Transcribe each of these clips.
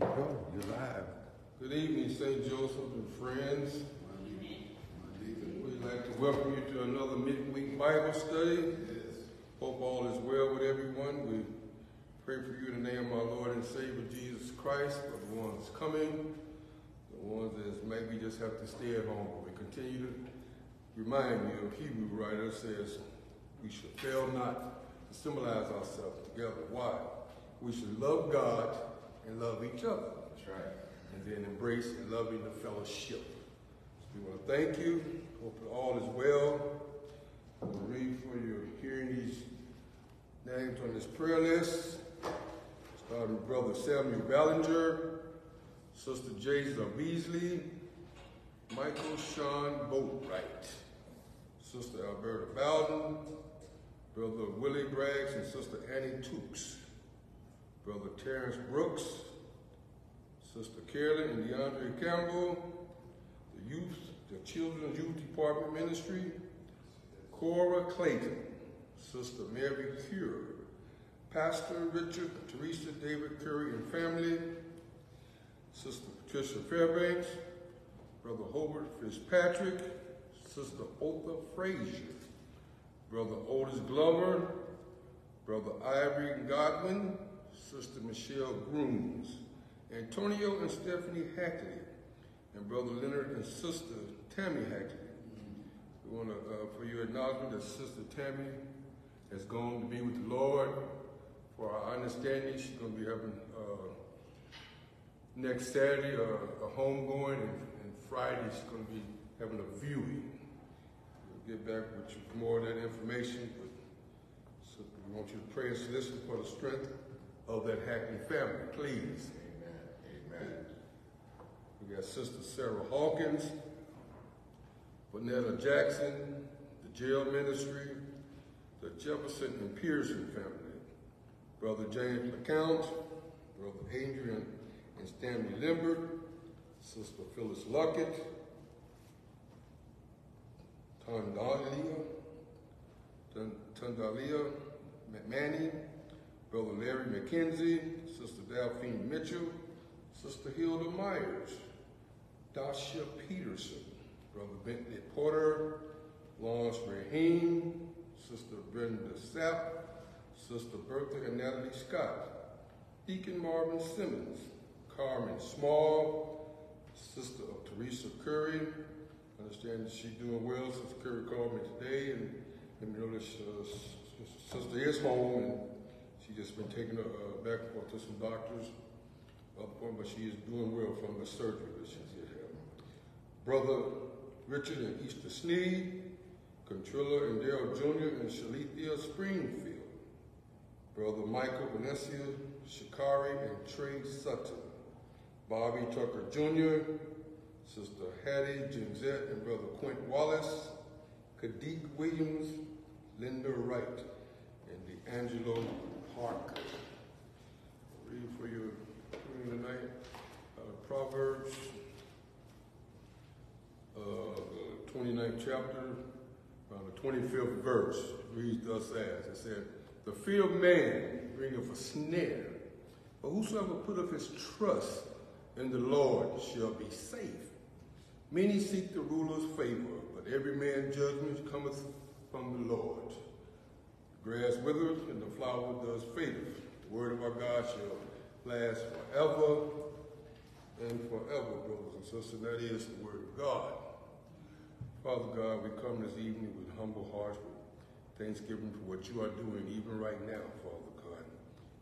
you go. You're live. Good evening, St. Joseph and friends. We'd like to welcome you to another midweek Bible study. Hope all is well with everyone. We pray for you in the name of our Lord and Savior Jesus Christ, for the ones coming, the ones that maybe just have to stay at home. But we continue to remind you of Hebrew writer says we should fail not to symbolize ourselves together. Why? We should love God and love each other. That's right. and then embrace and loving the fellowship. We want to thank you. Hope that all is well. We'll read for you hearing these names on this prayer list. Starting with Brother Samuel Ballinger, Sister Jason Beasley, Michael Sean Boatwright, Sister Alberta Bowden, Brother Willie Braggs and Sister Annie Tukes, Brother Terrence Brooks, Sister Carolyn and DeAndre Campbell, the youth, the Children's Youth Department Ministry, Cora Clayton, Sister Mary Cure, Pastor Richard, Teresa David Curry and family, Sister Patricia Fairbanks, Brother Hobart Fitzpatrick, Sister Otha Frazier, Brother Otis Glover, Brother Ivory Godwin, Sister Michelle Grooms, Antonio and Stephanie Hackley, and Brother Leonard and Sister Tammy Hackley. We want to, uh, for your acknowledgement that Sister Tammy has gone to be with the Lord. For our understanding, she's going to be having uh, next Saturday uh, a homegoing, and, and Friday she's going to be having a viewing. We'll get back with you more of that information, but so we want you to pray and solicit for the strength of that Hackley family, please. Amen. Amen. We got Sister Sarah Hawkins, Vanetta Jackson, the jail ministry, the Jefferson and Pearson family, Brother James LeCount, Brother Adrian and Stanley Limbert, Sister Phyllis Luckett, Tandalia, Tan- Tandalia McManny, Brother Larry McKenzie, Sister Delphine Mitchell, Sister Hilda Myers, Dasha Peterson, Brother Bentley Porter, Lawrence Rahim, Sister Brenda Sapp, Sister Bertha and Natalie Scott, Deacon Marvin Simmons, Carmen Small, Sister of Teresa Curry. I understand that she's doing well. Sister Curry called me today and let me know that sister is home and she just been taking her uh, back and forth to some doctors point, but she is doing well from the surgery that she did have. Brother Richard and Easter Sneed, Contrilla and Dale Jr. and Shalithia Springfield. Brother Michael Vanessa Shikari and Trey Sutton. Bobby Tucker Jr., Sister Hattie Jenzette and Brother Quint Wallace, Kadeek Williams, Linda Wright, and D'Angelo Parker. Read for you tonight, uh, Proverbs, uh, the 29th chapter, around the 25th verse, reads thus as, it said, The fear of man bringeth a snare, but whosoever putteth his trust in the Lord shall be safe. Many seek the ruler's favor, but every man's judgment cometh from the Lord. Grass withereth and the flower does fadeth. The word of our God shall last forever and forever, brothers and sisters. That is the word of God. Father God, we come this evening with humble hearts, with thanksgiving for what you are doing even right now, Father God.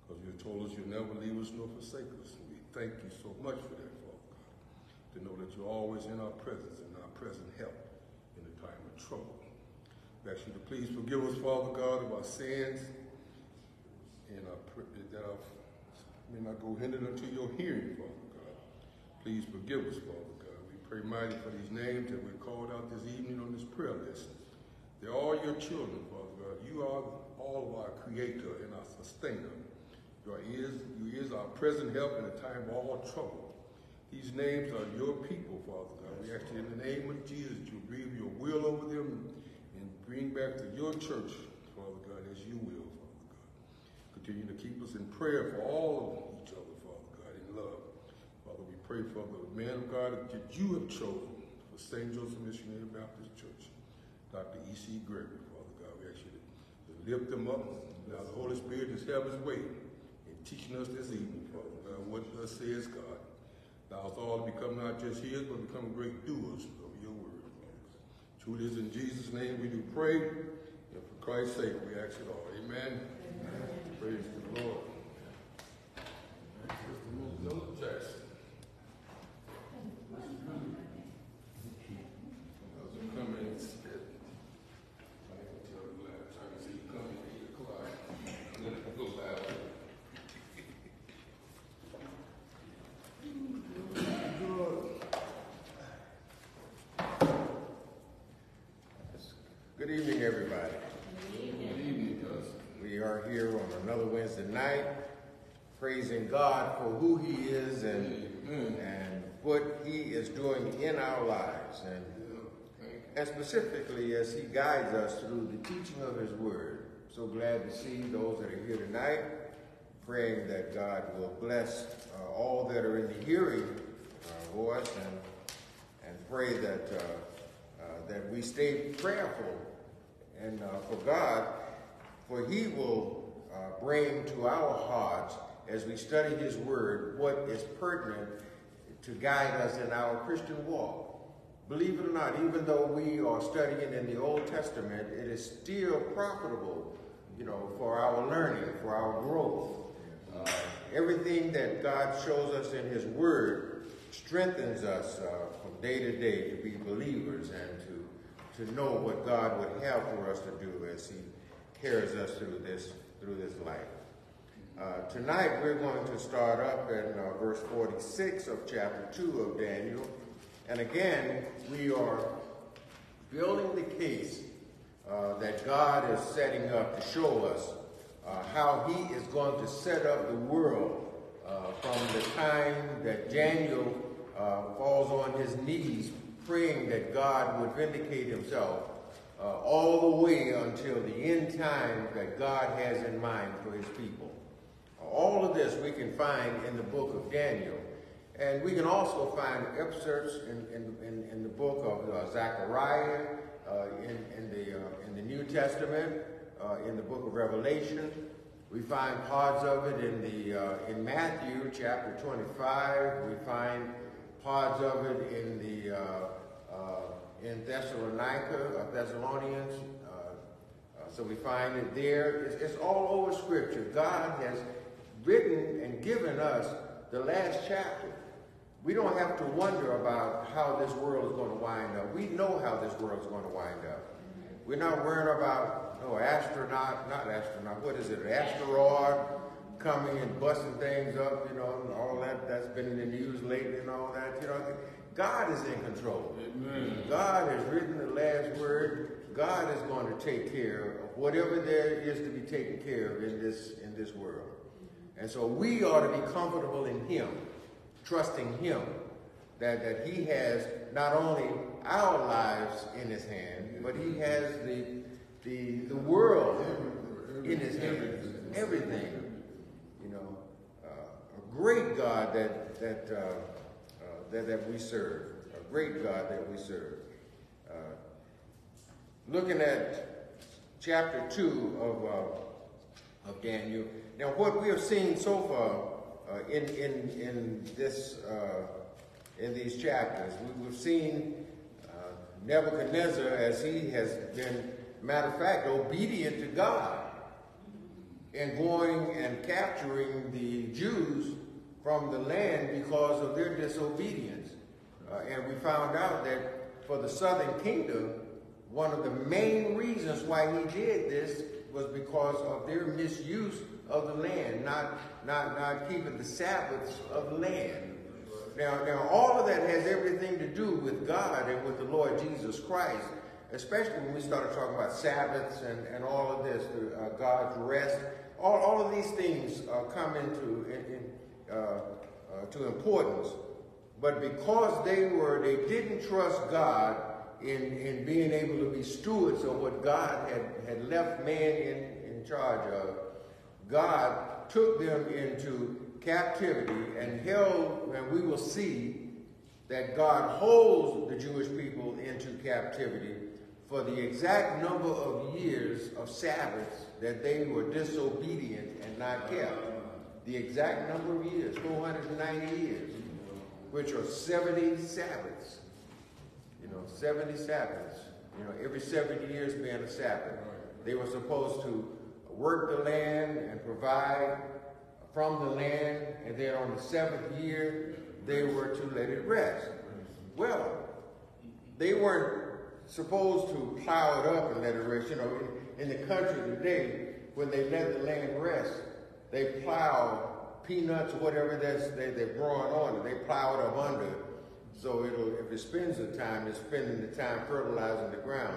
Because you told us you'll never leave us nor forsake us. And we thank you so much for that, Father God. To know that you're always in our presence and our present help in the time of trouble. Ask you to please forgive us, Father God, of our sins and uh, pr- that our may not go hindered unto your hearing, Father God. Please forgive us, Father God. We pray mighty for these names that we called out this evening on this prayer list. They're all your children, Father God. You are all of our creator and our sustainer. You are is, you is our present help in a time of all trouble. These names are your people, Father God. We ask you in the name of Jesus to breathe your will over them bring back to your church, Father God, as you will, Father God. Continue to keep us in prayer for all of each other, Father God, in love. Father, we pray for the man of God that you have chosen for St. Joseph Missionary Baptist Church, Dr. E.C. Gregory, Father God. We ask you to lift them up. Now the Holy Spirit just have his way in teaching us this evening, Father God, what thus says God. Now it's all to become not just his, but become great doers word. Truly is in Jesus' name we do pray. And for Christ's sake, we ask it all. Amen. Amen. Praise the Lord. Sister Jackson. Come in and sit. I can tell the last time I see you come at eight o'clock. Let it go loud. Good evening, everybody. Good evening, cousin. We are here on another Wednesday night, praising God for who He is and Amen. and what He is doing in our lives, and and specifically as He guides us through the teaching of His Word. So glad to see those that are here tonight. Praying that God will bless uh, all that are in the hearing uh, voice, and and pray that uh, uh, that we stay prayerful and uh, for God, for He will uh, bring to our hearts as we study His Word what is pertinent to guide us in our Christian walk. Believe it or not, even though we are studying in the Old Testament, it is still profitable, you know, for our learning, for our growth. Uh, everything that God shows us in His Word strengthens us uh, from day to day to be believers and to know what God would have for us to do as He carries us through this through this life. Uh, tonight we're going to start up in uh, verse 46 of chapter 2 of Daniel. And again, we are building the case uh, that God is setting up to show us uh, how he is going to set up the world uh, from the time that Daniel uh, falls on his knees praying that God would vindicate himself uh, all the way until the end time that God has in mind for his people. All of this we can find in the book of Daniel. And we can also find excerpts in, in, in, in the book of uh, Zechariah, uh, in, in, the, uh, in the New Testament, uh, in the book of Revelation. We find parts of it in, the, uh, in Matthew chapter 25. We find parts of it in, the, uh, uh, in Thessalonica, uh, Thessalonians. Uh, so we find it there. It's, it's all over Scripture. God has written and given us the last chapter. We don't have to wonder about how this world is going to wind up. We know how this world is going to wind up. We're not worrying about no astronaut, not astronaut. What is it? Asteroid coming and busting things up. You know, and all that that's been in the news lately and all that. You know, God is in control. Amen. God has written the last word. God is going to take care of whatever there is to be taken care of in this in this world. And so we ought to be comfortable in Him, trusting Him that, that He has not only our lives in His hand, but He has the the the world in His hands. Everything, you know, uh, a great God that that, uh, uh, that that we serve, a great God that we serve. Uh, looking at chapter two of uh, of Daniel. Now, what we have seen so far uh, in, in, in, this, uh, in these chapters, we, have seen Nebuchadnezzar as he has been, matter of fact, obedient to God in going and capturing the Jews from the land because of their disobedience. Uh, and we found out that for the southern kingdom, one of the main reasons why he did this was because of their misuse of the land, not, not, not keeping the Sabbaths of the land. Now, now, all of that has everything to do with God and with the Lord Jesus Christ, especially when we started talking about Sabbaths and, and all of this, uh, God's rest. All, all of these things uh, come into in, in, uh, uh to importance. But because they were, they didn't trust God in, in being able to be stewards of what God had, had left man in, in charge of, God took them into captivity and held, and we will see that God holds the Jewish people into captivity for the exact number of years of Sabbaths that they were disobedient and not kept. The exact number of years, 490 years, which are 70 Sabbaths. You know, 70 Sabbaths. You know, every 70 years being a Sabbath. They were supposed to work the land and provide from the land, and then on the seventh year, they were to let it rest. Well, they weren't supposed to plow it up and let it rest. You know, in, in the country today, when they let the land rest, they plow peanuts, whatever that's they, they're growing on it. They plow it up under. So it'll, if it spends the time, it's spending the time fertilizing the ground.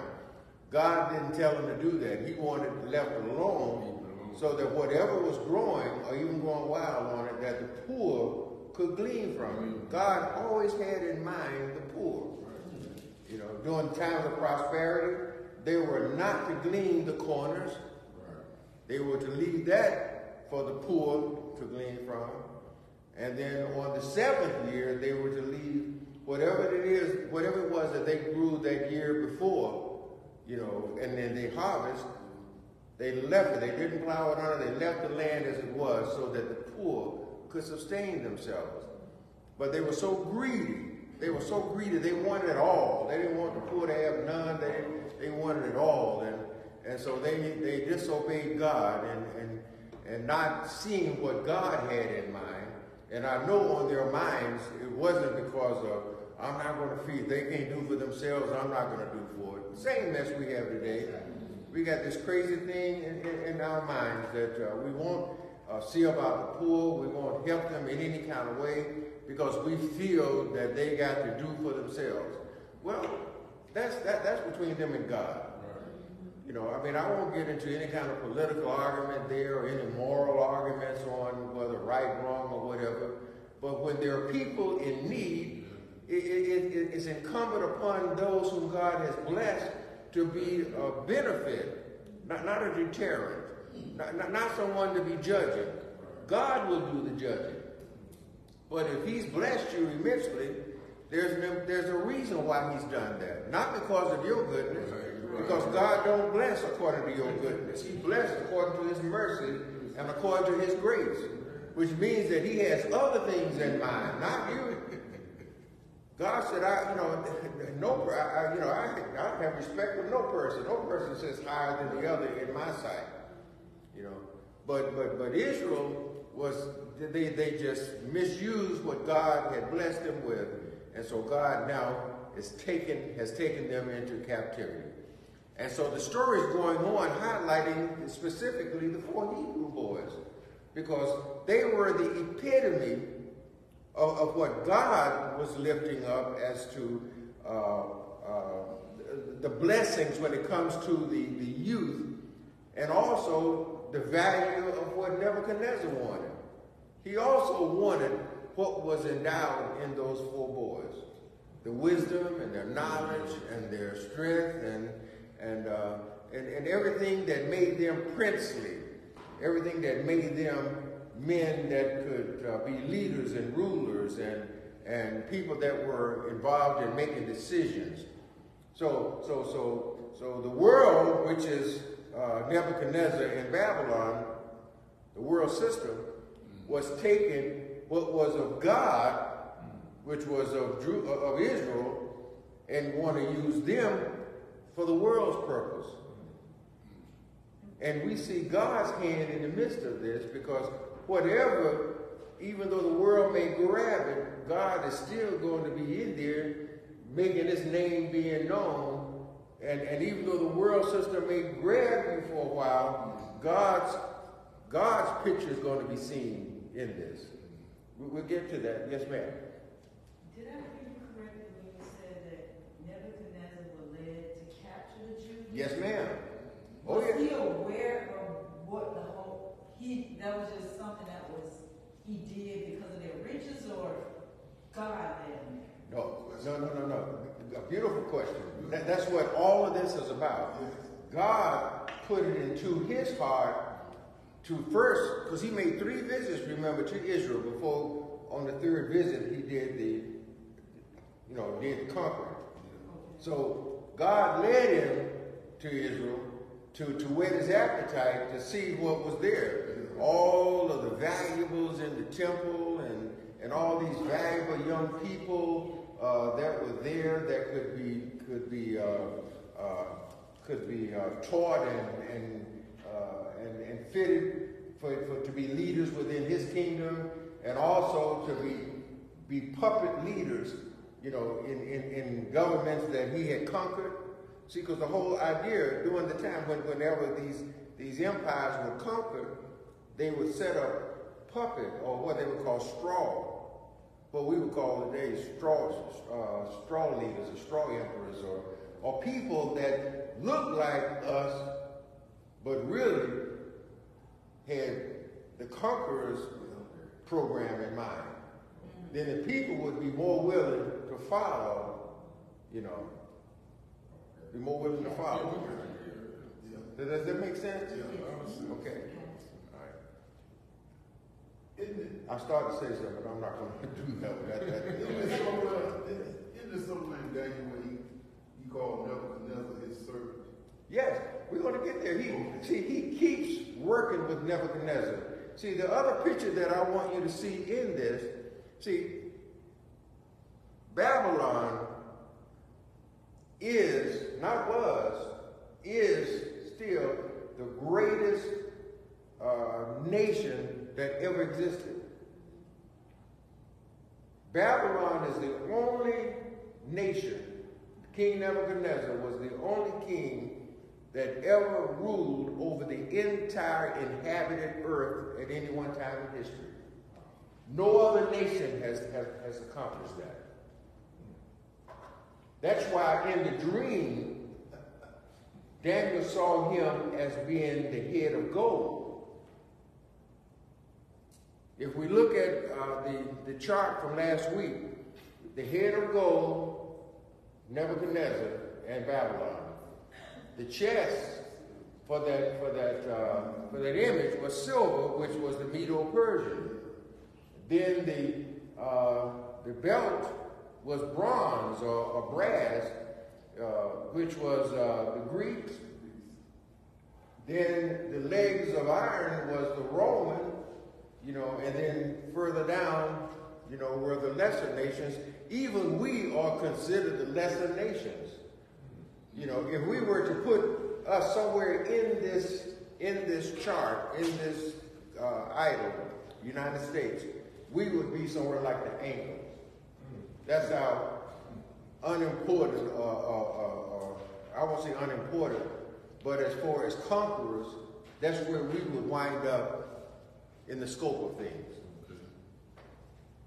God didn't tell him to do that. He wanted it left alone so that whatever was growing or even growing wild on it, that the poor could glean from it. God always had in mind the poor. You know, during times of prosperity, they were not to glean the corners. They were to leave that for the poor to glean from. And then on the seventh year, they were to leave whatever it is, whatever it was that they grew that year before, you know, and then they harvest, they left it. They didn't plow it under. They left the land as it was so that the poor could sustain themselves. But they were so greedy. They were so greedy. They wanted it all. They didn't want the poor to have none. They, they wanted it all. And, and so they, they disobeyed God and, and, and not seeing what God had in mind. And I know on their minds, it wasn't because of, I'm not going to feed. They can't do for themselves. I'm not going to do for it. Same mess we have today. We got this crazy thing in, in, in our minds that uh, we won't uh, see about the poor. We won't help them in any kind of way because we feel that they got to do for themselves. Well, that's, that, that's between them and God. You know, I mean, I won't get into any kind of political argument there or any moral arguments on whether right, wrong, or whatever. But when there are people in need, it, it, it, it's incumbent upon those whom God has blessed to be a benefit, not, not a deterrent, not, not, not someone to be judging. God will do the judging. But if he's blessed you immensely, there's, there's a reason why he's done that. Not because of your goodness, because God don't bless according to your goodness. He blessed according to his mercy and according to his grace, which means that he has other things in mind, not you. God said, I, you know, no, I, you know, I, I have respect for no person. No person sits higher than the other in my sight. You know, but but but Israel was they they just misused what God had blessed them with, and so God now is taken has taken them into captivity. And so the story is going on highlighting specifically the four Hebrew boys because they were the epitome of, of what God was lifting up as to uh, uh, the blessings when it comes to the, the youth and also the value of what Nebuchadnezzar wanted. He also wanted what was endowed in those four boys. The wisdom and their knowledge and their strength and, and, uh, and, and everything that made them princely, everything that made them men that could uh, be leaders and rulers and, and people that were involved in making decisions. So, so, so, so the world, which is uh, Nebuchadnezzar in Babylon, the world system, was taking what was of God, which was of, Drew, of Israel, and want to use them for the world's purpose. And we see God's hand in the midst of this because whatever, even though the world may grab it, God is still going to be in there making his name being known. And, and even though the world system may grab you for a while, God's, God's picture is going to be seen in this. We'll get to that. Yes, ma'am. Did I hear you correctly when you said that Nebuchadnezzar was led to capture the Jews? Yes, ma'am. Oh, was yeah. he aware of what the whole he that was just something that was he did because of their riches or God led him? No, no, no, no, no. A beautiful question. That, that's what all of this is about. God put it into his heart to first, because he made three visits, remember, to Israel before on the third visit he did the, you know, did the conquering. So God led him to Israel to, to whet his appetite to see what was there. All of the valuables in the temple and, and all these valuable young people uh, that were there that could be could be uh, uh, could be uh, taught and and, uh, and and fitted for, for to be leaders within his kingdom and also to be be puppet leaders, you know, in, in, in governments that he had conquered See, because the whole idea during the time when whenever these these empires were conquered, they would set up puppet or what they would call straw, what we would call today straw uh, straw leaders or straw emperors or or people that looked like us, but really had the conqueror's program in mind. Then the people would be more willing to follow, you know, be more willing to follow. Does, does that make sense? Okay. All right. I started to say something, but I'm not going to do that. that, that. Isn't there somewhere, isn't there somewhere in Daniel he, he called Nebuchadnezzar his servant? Yes, we're going to get there. He see he keeps working with Nebuchadnezzar. See the other picture that I want you to see in this. See, Babylon is not was is still the greatest uh, nation that ever existed. Babylon is the only nation. King Nebuchadnezzar was the only king that ever ruled over the entire inhabited earth at any one time in history. No other nation has, has, has accomplished that. That's why in the dream, Daniel saw him as being the head of gold. If we look at uh, the, the chart from last week, the head of gold, Nebuchadnezzar and Babylon. The chest for that for that uh, for that image was silver, which was the Medo-Persian. Then the uh, the belt was bronze or, or brass, uh, which was uh, the Greeks. Then the legs of iron was the Roman, you know, and then further down, you know, were the lesser nations. Even we are considered the lesser nations. You know, if we were to put us somewhere in this in this chart, in this uh, idol, United States, we would be somewhere like the ankle. That's how unimportant, or, or, or, or I won't say unimportant, but as far as conquerors, that's where we would wind up in the scope of things.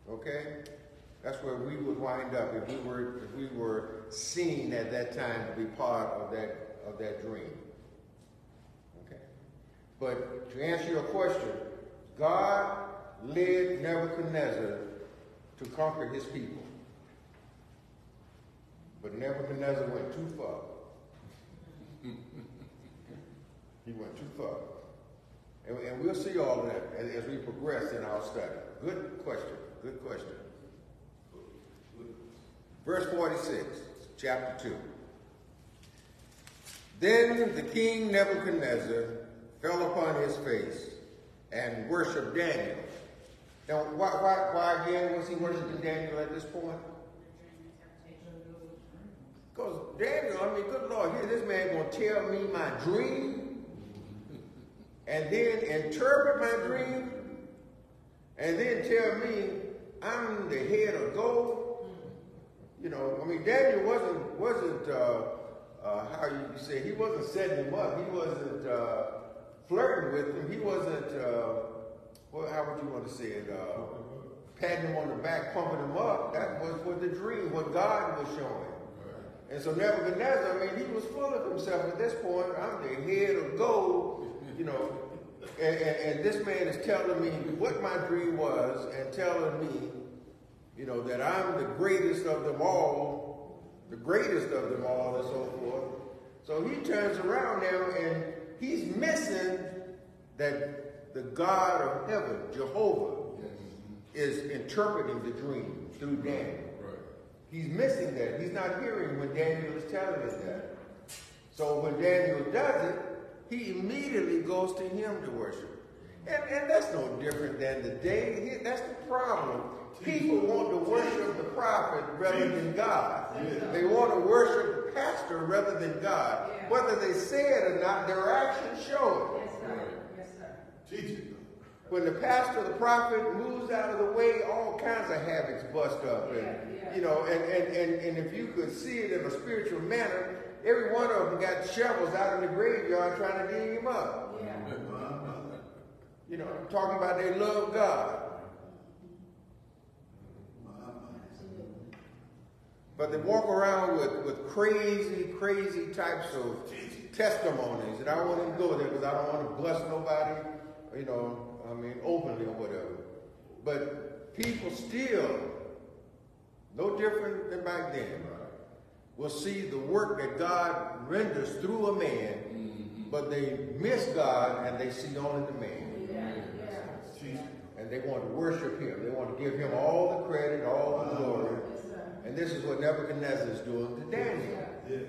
Okay? That's where we would wind up if we were if we were seen at that time to be part of that of that dream. Okay. But to answer your question, God led Nebuchadnezzar to conquer his people. But Nebuchadnezzar went too far. he went too far. And, and, we'll see all that as, as we progress in our study. Good question. Good question. Verse 46, chapter 2. Then the king Nebuchadnezzar fell upon his face and worshiped Daniel. Now, why, why, why again was he worshiping Daniel at this point? Because Daniel, I mean, good Lord, here this man gonna tell me my dream and then interpret my dream and then tell me I'm the head of gold. You know, I mean, Daniel wasn't wasn't uh, uh, how you say he wasn't setting him up. He wasn't uh, flirting with him. He wasn't. Uh, well, how would you want to say it? Uh, patting him on the back, pumping him up. That was what the dream, what God was showing. And so Nebuchadnezzar, I mean, he was full of himself at this point. I'm the head of gold, you know. And, and, and, this man is telling me what my dream was and telling me, you know, that I'm the greatest of them all, the greatest of them all, and so forth. So he turns around now and he's missing that the God of heaven, Jehovah, is interpreting the dream through Daniel. Right. He's missing that. He's not hearing when Daniel is telling him that. So when Daniel does it, he immediately goes to him to worship. And, and that's no different than the day. He- That's the problem. People want to worship the prophet rather than God. They want to worship the pastor rather than God. Whether they say it or not, their actions show it. Yes, sir. Yes, sir. Teach it. When the pastor, the prophet moves out of the way, all kinds of habits bust up. And, Yeah, yeah. You know, and, and, and, and if you could see it in a spiritual manner, every one of them got shovels out in the graveyard trying to dig him up. Yeah. You know, talking about they love God. But they walk around with, with crazy, crazy types of testimonies. And I won't even go there because I don't want to bless nobody, you know, I mean, openly or whatever. But people still, no different than back then, will see the work that God renders through a man, mm-hmm. but they miss God and they see only the man. Yeah, yeah. And they want to worship him. They want to give him all the credit, all the glory. Yes. And this is what Nebuchadnezzar is doing to Daniel. Yes.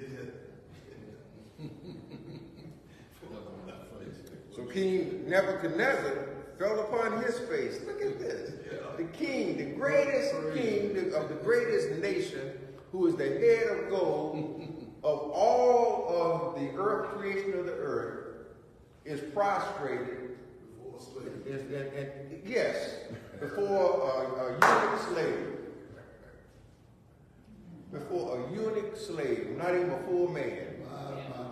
Yes. So King Nebuchadnezzar fell upon his face. Look at this. The king, the greatest king of the greatest nation, who is the head of gold of all of the earth, creation of the earth, is prostrated. Before slavery. Is, and, and, yes, before a, a eunuch slave. Before a eunuch slave, not even a full man.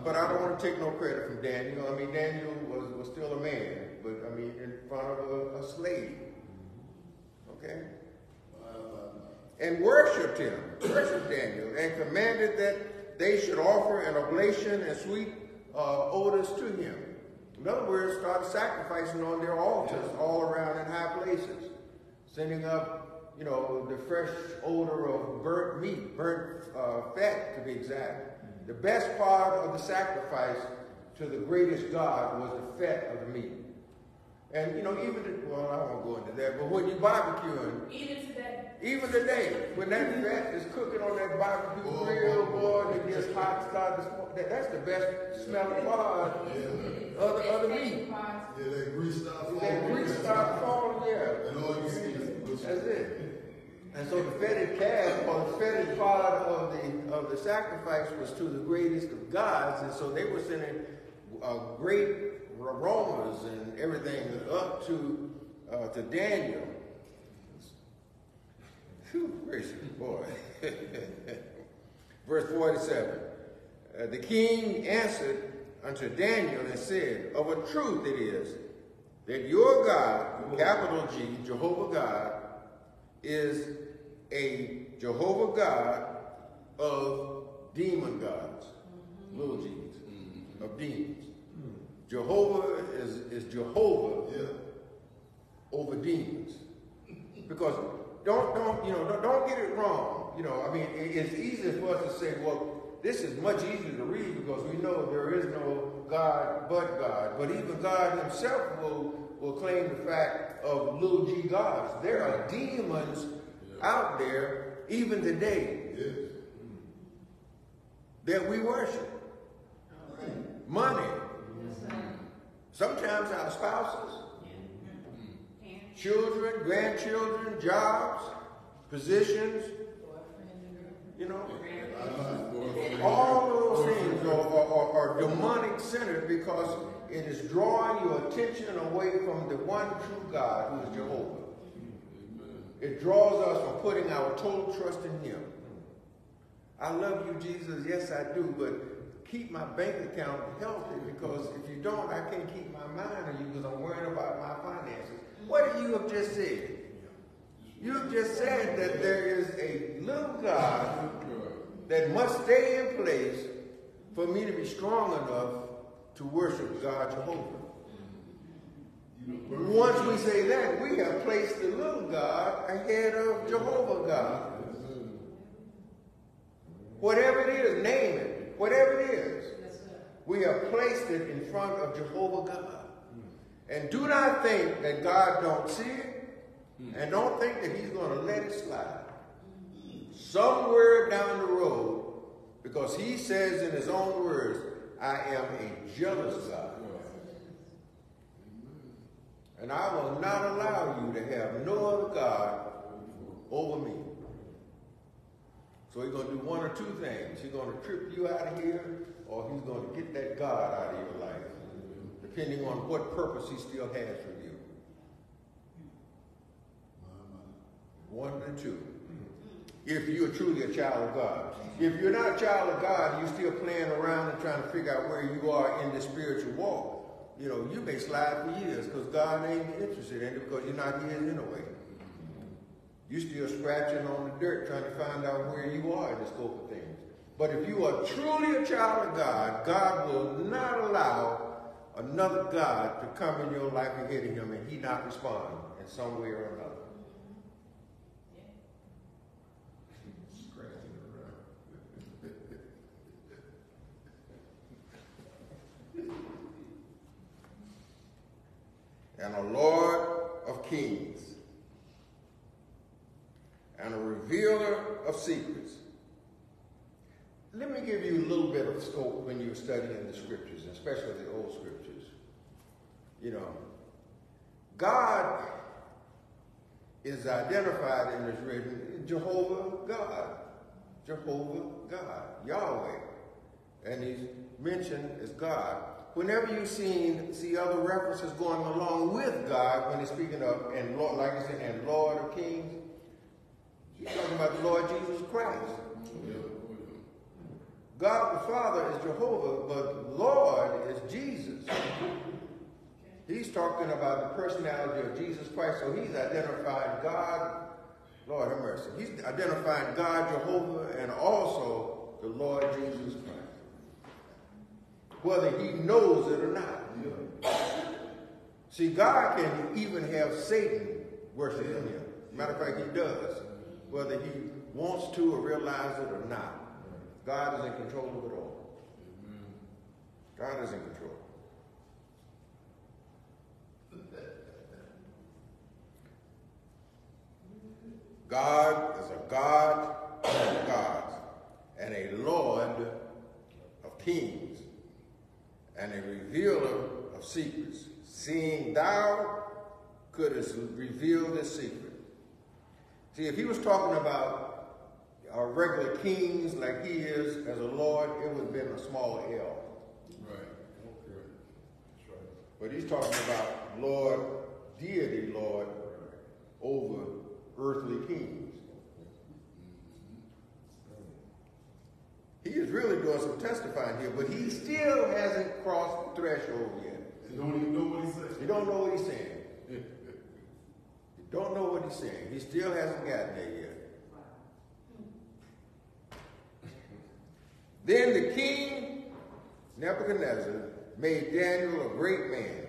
But I don't want to take no credit from Daniel. I mean, Daniel was, still a man, but I mean, in front of a, a slave. Okay? And worshiped him, worshiped Daniel, and commanded that they should offer an oblation and sweet uh, odors to him. In other words, started sacrificing on their altars all around in high places, sending up, you know, the fresh odor of burnt meat, burnt uh, fat to be exact. The best part of the sacrifice to the greatest God was the fat of the meat. And, you know, even, the, well, I won't go into that, but when you barbecuing, Even today. even today, when that fat is cooking on that barbecue oh, grill, oh, boy, and it gets hot, start to smoke, that, that's the best smelling part of the, of the meat. Yeah, that grease stop falling. That grease start falling, yeah. And all you see is. That's it. And so the fetid calf, or the fetid part of the of the sacrifice was to the greatest of gods, and so they were sending uh, great aromas and everything up to uh, to Daniel. Whew, gracious boy. Verse 47. Uh, the king answered unto Daniel and said, Of a truth it is that your God, capital G, Jehovah God, is a Jehovah God of demon gods, little g's, of demons. Jehovah is, is Jehovah Yeah. over demons. Because don't don't you know don't, don't get it wrong. You know, I mean, it- it's easy for us to say, well, this is much easier to read because we know there is no God but God. But even God Himself will will claim the fact of little g gods. There are demons out there even today Yes. that we worship. Money, Yes, sir. Sometimes our spouses, children, grandchildren, jobs, positions, you know, all of those things are, are, are, are demonic centered because it is drawing your attention away from the one true God who is Jehovah. It draws us from putting our total trust in Him. I love you, Jesus. Yes, I do. But keep my bank account healthy because if you don't, I can't keep my mind on you because I'm worrying about my finances. What do you have just said? You have just said that there is a little God that must stay in place for me to be strong enough to worship God Jehovah. Once we say that, we have placed the little God ahead of Jehovah God. Whatever it is, name it. Whatever it is, Yes, we have placed it in front of Jehovah God. And do not think that God don't see it, and don't think that he's going to let it slide. Somewhere down the road, because he says in his own words, I am a jealous God. And I will not allow you to have no other God over me. So he's going to do one or two things. He's going to trip you out of here, or he's going to get that God out of your life, depending on what purpose he still has for you. One or two. If you're truly a child of God. If you're not a child of God, you're still playing around and trying to figure out where you are in the spiritual walk. You know, you may slide for years because God ain't interested in it because you're not his anyway. You're still scratching on the dirt trying to find out where you are in the scope of things. But if you are truly a child of God, God will not allow another God to come in your life and hit him and he not respond in some way or another. And a Lord of kings, and a revealer of secrets. Let me give you a little bit of scope when you're studying the scriptures, especially the old scriptures. You know, God is identified in this written Jehovah God, Jehovah God, Yahweh, and he's mentioned as God whenever you seen see other references going along with God when he's speaking of and Lord, like I said, and Lord of Kings, he's talking about the Lord Jesus Christ. God the Father is Jehovah, but Lord is Jesus. He's talking about the personality of Jesus Christ, so he's identifying God, Lord have mercy. He's identifying God, Jehovah, and also the Lord Jesus Christ whether he knows it or not. See, God can even have Satan worshiping him. Matter of fact, he does, whether he wants to or realize it or not. God is in control of it all. God is in control. God is a God of gods and a Lord of kings and a revealer of secrets, seeing thou couldst reveal this secret. See, if he was talking about our regular kings like he is as a Lord, it would have been a small L. Right. Okay. That's right. But he's talking about Lord, deity Lord, over earthly kings. Mm-hmm. He is really doing some testifying here, but he still hasn't crossed the threshold yet. You don't even know what he said. You don't know what he's saying. Don't know what he's saying. He still hasn't gotten there yet. Then the king, Nebuchadnezzar, made Daniel a great man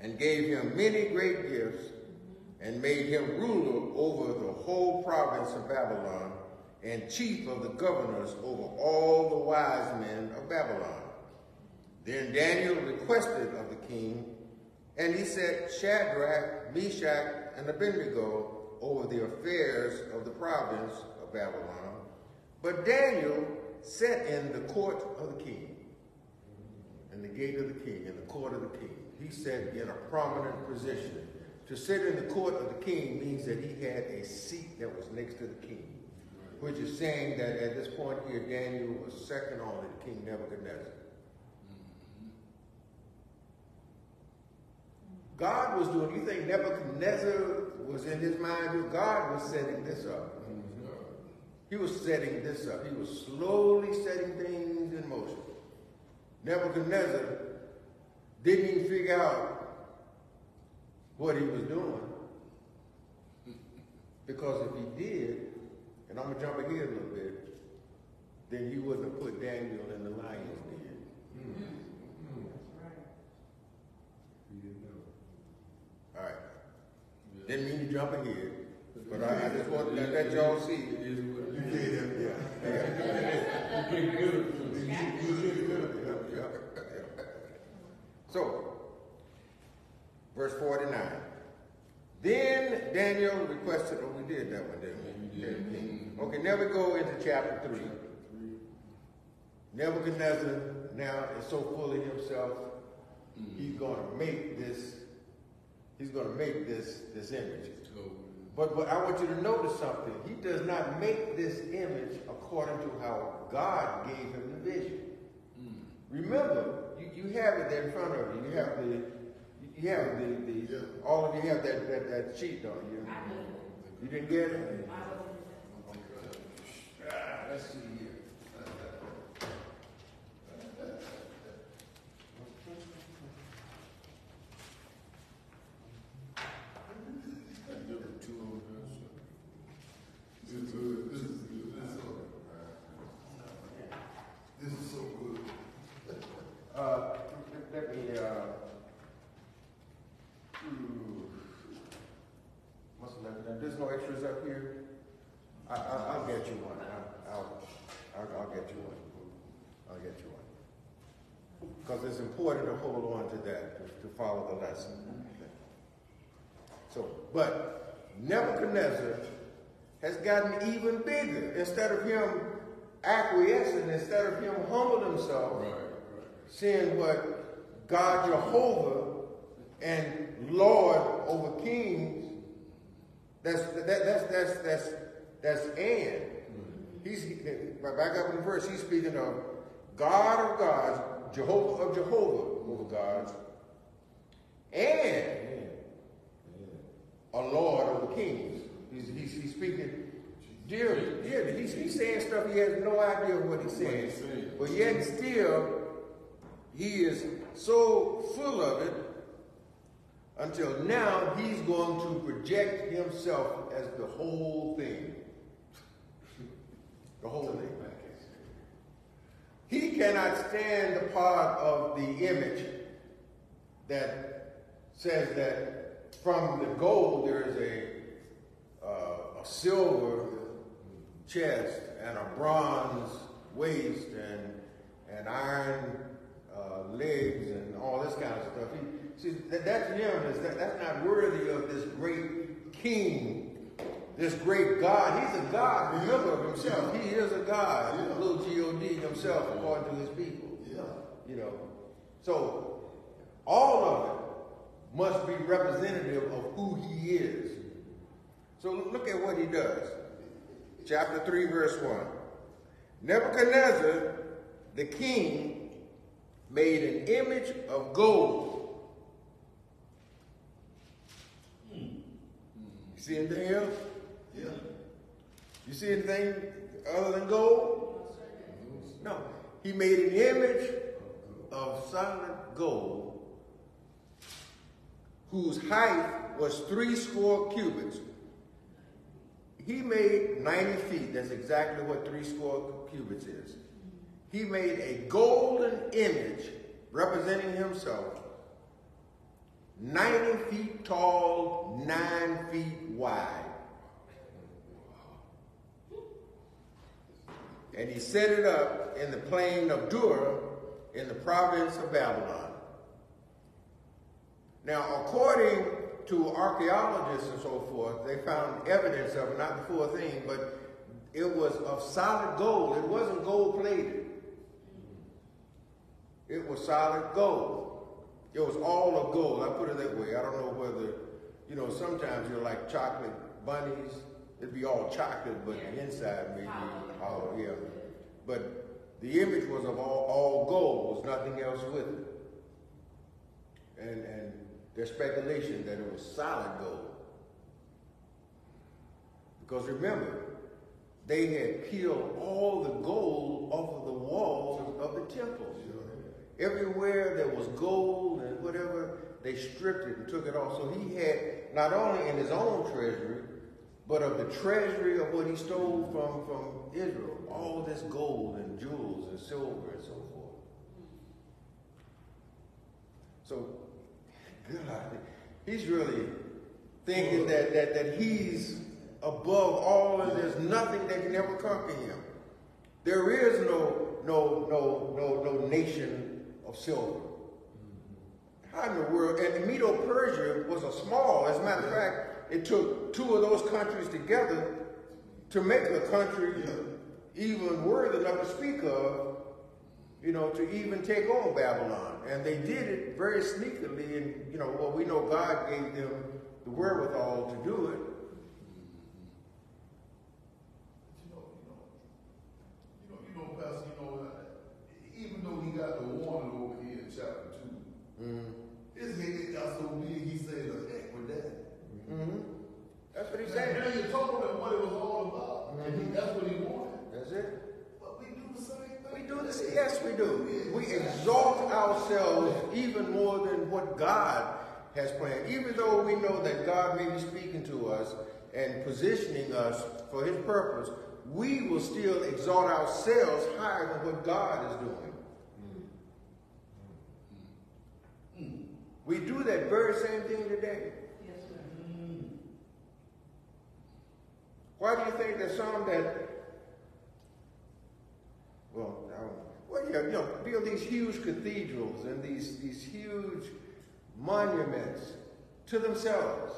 and gave him many great gifts and made him ruler over the whole province of Babylon and chief of the governors over all the wise men of Babylon. Then Daniel requested of the king, and he set Shadrach, Meshach, and Abednego over the affairs of the province of Babylon. But Daniel sat in the court of the king, in the gate of the king, in the court of the king. He sat in a prominent position. To sit in the court of the king means that he had a seat that was next to the king which is saying that at this point here, Daniel was second only to King Nebuchadnezzar. God was doing, you think Nebuchadnezzar was in his mind? God was setting this up. He was setting this up. He was slowly setting things in motion. Nebuchadnezzar didn't even figure out what he was doing. Because if he did, and I'm gonna jump ahead a little bit, then he wouldn't have put Daniel in the lion's den. All right. Didn't mean to jump ahead, but I, I just want to let y'all see. It is what it You did. Yeah. You can't get it. Yeah, yeah, yeah. So, verse 49. Then Daniel requested, oh, we did that one, didn't we? Yeah, we did. Okay, now we go into chapter 3. Nebuchadnezzar now is so full of himself, he's going to make this, he's going to make this, this image. But, but I want you to notice something. He does not make this image according to how God gave him the vision. Remember, you, you have it there in front of you. You have the, you have the, the Yeah. all of you have that, that, that sheet, don't you? I. You didn't get it? I wasn't- Ah, let's see here. Number two over there, so. This is good, this is good, this is so, this is so good. Uh, let- let me, uh, hmm, must have left that. There's no extras up here? I, I, I'll get you one. I- I'll, I'll, I'll get you one. I'll get you one. Because it's important to hold on to that, to, to follow the lesson. So, but Nebuchadnezzar has gotten even bigger. Instead of him acquiescing, instead of him humbling himself, Right, right. seeing what God Jehovah and Lord over kings, that's that, that's that's that's that's and. Mm-hmm. He's he, back up in the verse. He's speaking of God of gods, Jehovah of Jehovah over gods, and a Lord over kings. He's he's, he's speaking dearly, dearly. He's, he's saying stuff he has no idea of what he's he's saying. but yet still he is so full of it until now he's going to project himself as the whole thing. The whole thing. He cannot stand the part of the image that says that from the gold there is a, uh, a silver chest and a bronze waist and, and iron uh, legs and all this kind of stuff. He, see, that, that to him is that, that's not worthy of this great king, this great God. He's a God, remember of himself. He is a God, Yeah. little G-O-D himself, according to his people. Yeah. You know, so all of it must be representative of who he is. So look at what he does. Chapter 3, verse 1. Nebuchadnezzar, the king, made an image of gold. You see anything else? Yeah. You see anything other than gold? No. He made an image of solid gold whose height was three score cubits. He made 90 feet. That's exactly what three score cubits is. He made a golden image representing himself, 90 feet tall, 9 feet wide. And he set it up in the plain of Dura in the province of Babylon. Now, according to archaeologists and so forth, they found evidence of it, not the full thing, but it was of solid gold. It wasn't gold plated. It was solid gold. It was all of gold. I put it that way. I don't know whether, you know, sometimes you're like chocolate bunnies. It'd be all chocolate, but the inside may be hollow, yeah. But the image was of all, all gold, was nothing else with it. And, and there's speculation that it was solid gold. Because remember, they had peeled all the gold off of the walls of the temple. Everywhere there was gold and whatever, they stripped it and took it off. So he had not only in his own treasury, but of the treasury of what he stole from, from Israel, all this gold and jewels and silver and so forth. So, He's really thinking that, that, that he's above all and there's nothing that can ever conquer him. There is no, no, no, no, no nation of silver. How in the world? And Medo-Persia was a small. As a matter of fact, it took two of those countries together to make a country even worthy enough to speak of, you know, to even take on Babylon. And they did it very sneakily. And you know, well, we know God gave them the wherewithal to do it. You know, you know, you know, you know, Pastor, you know, uh, even though he got the warning over here in chapter two, Mm-hmm. his head got so big, he said, "The heck with that." Mm-hmm. That's what he's Now, saying. now you told him what it was all about, and he, that's what he wanted. That's it. But we do the same thing. We do this. Yes, we do. We exalt ourselves even more than what God has planned. Even though we know that God may be speaking to us and positioning us for his purpose, we will still exalt ourselves higher than what God is doing. We do that very same thing today. Yes, sir. Why do you think that some that, well, I don't, well, yeah, you know, build these huge cathedrals and these, these huge monuments to themselves?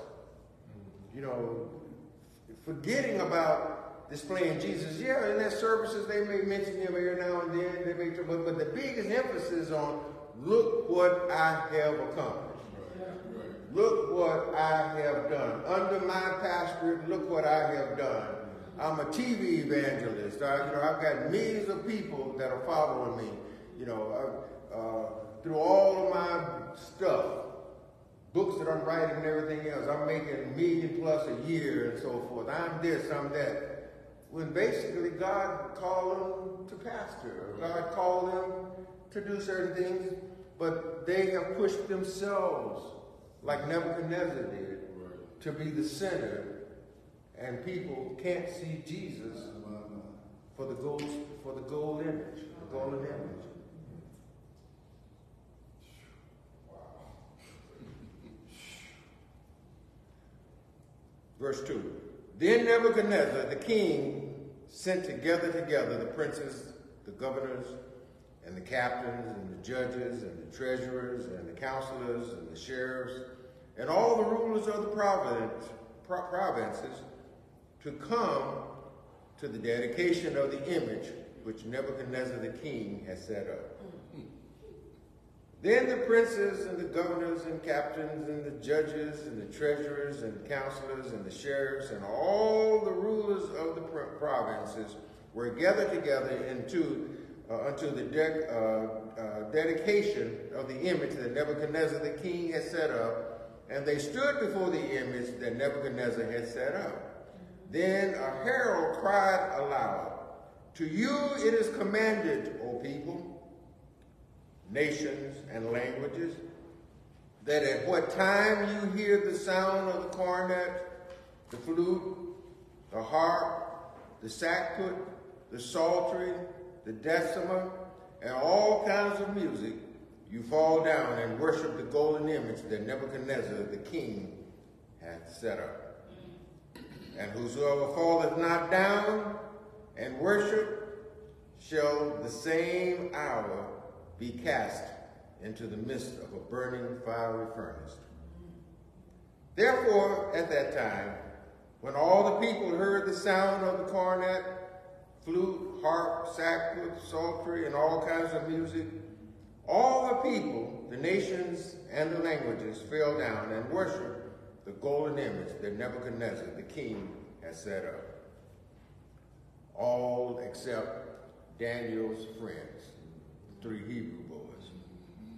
You know, forgetting about displaying Jesus. Yeah, in their services they may mention him every now and then. They may, but, but the biggest emphasis on look what I have accomplished. Look what I have done. Under my pastorate, look what I have done. I'm a TV evangelist. I, you know, I've got millions of people that are following me. You know, I, uh, through all of my stuff, books that I'm writing and everything else, I'm making a million plus a year and so forth. I'm this, I'm that. When basically God called them to pastor, God called them to do certain things, but they have pushed themselves like Nebuchadnezzar did, to be the center, and people can't see Jesus for the gold for the gold image, the golden image. Verse 2. Then Nebuchadnezzar, the king, sent together together the princes, the governors, and the captains, and the judges, and the treasurers, and the counselors, and the sheriffs, and all the rulers of the province, pro- provinces to come to the dedication of the image which Nebuchadnezzar the king had set up. Then the princes and the governors and captains and the judges and the treasurers and counselors and the sheriffs and all the rulers of the provinces were gathered together into uh, unto the de- uh, uh, dedication of the image that Nebuchadnezzar the king had set up, and they stood before the image that Nebuchadnezzar had set up. Then a herald cried aloud, To you it is commanded, O people, nations and languages, that at what time you hear the sound of the cornet, the flute, the harp, the sackbut, the psaltery, the dulcimer, and all kinds of music, you fall down and worship the golden image that Nebuchadnezzar the king hath set up. And whosoever falleth not down and worship shall the same hour be cast into the midst of a burning fiery furnace. Therefore, at that time, when all the people heard the sound of the cornet, flute, harp, sackbut, psaltery, and all kinds of music, all the people, the nations, and the languages fell down and worshiped the golden image that Nebuchadnezzar the king had set up. All except Daniel's friends, three Hebrew boys.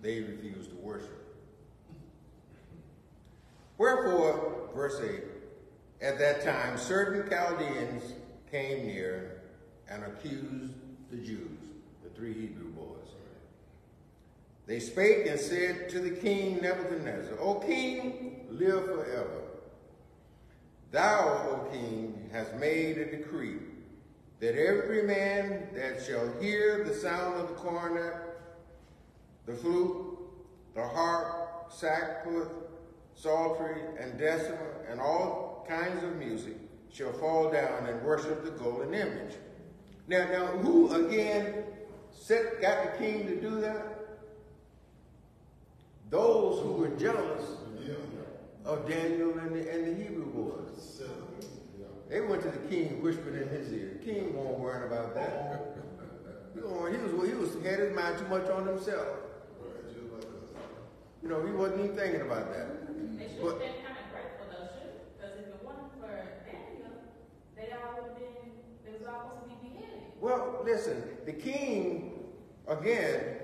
They refused to worship. Wherefore, verse 8, at that time certain Chaldeans came near and accused the Jews, the three Hebrew boys. They spake and said to the king Nebuchadnezzar, O king, live forever. Thou, O king, hast made a decree that every man that shall hear the sound of the cornet, the flute, the harp, sackbut, psaltery, and dulcimer, and all kinds of music, shall fall down and worship the golden image. Now, now, who again set, got the king to do that? those who were jealous Yeah. of Daniel and the, and the Hebrew boys. They went to the king, whispered in his ear. The king won't worry about that. He, was he was had his mind too much on himself. Right, just like us. You know, he wasn't even thinking about that. They should have been kind of grateful though, should, because if it wasn't for Daniel, they all would have been, they was all supposed to be beheaded. Well, listen, the king again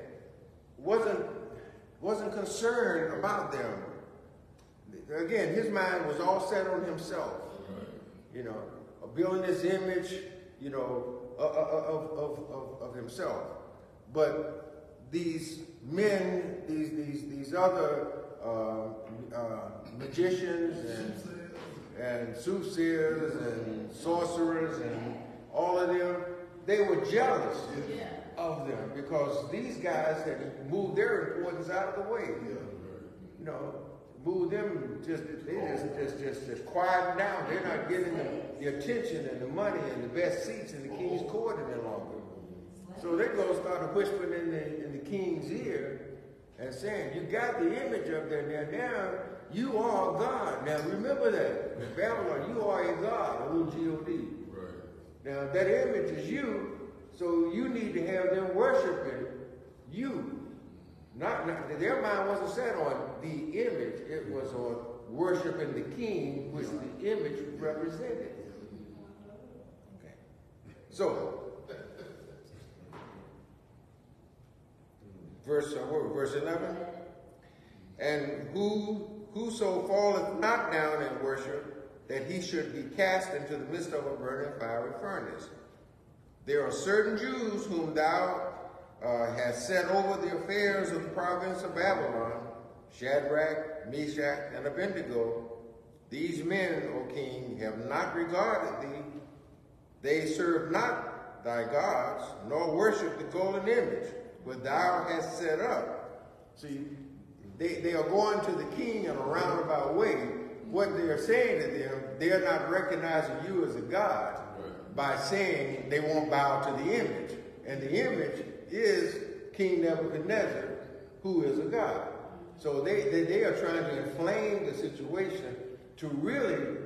wasn't wasn't concerned about them. Again, his mind was all set on himself. You know, of building this image, you know, of, of, of, of, of himself. But these men, these these these other uh, uh, magicians and and soothsayers and sorcerers and all of them, they were jealous Yeah. of them because these guys had moved their importance out of the way. You know, moved them just they just just just just quieting down. They're not getting the, the attention and the money and the best seats in the king's court any longer. So they go started whispering in the in the king's ear and saying, "You got the image up there now. Now you are God. Now remember that in Babylon, you are a God, O G O D. Right. Now that image is you, so you need to have them worshiping you. Not, not their mind wasn't set on the image; it was on worshiping the king, which the image represented. Okay. So, verse uh, verse eleven. And who whoso falleth not down in worship, that he should be cast into the midst of a burning fiery furnace. There are certain Jews whom thou uh, hast set over the affairs of the province of Babylon, Shadrach, Meshach, and Abednego. These men, O king, have not regarded thee. They serve not thy gods, nor worship the golden image, which thou hast set up. See, they, they are going to the king in a roundabout way. What they are saying to them, they are not recognizing you as a god by saying they won't bow to the image. And the image is King Nebuchadnezzar, who is a god. So they, they, they are trying to inflame the situation to really